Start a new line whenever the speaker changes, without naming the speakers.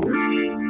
Música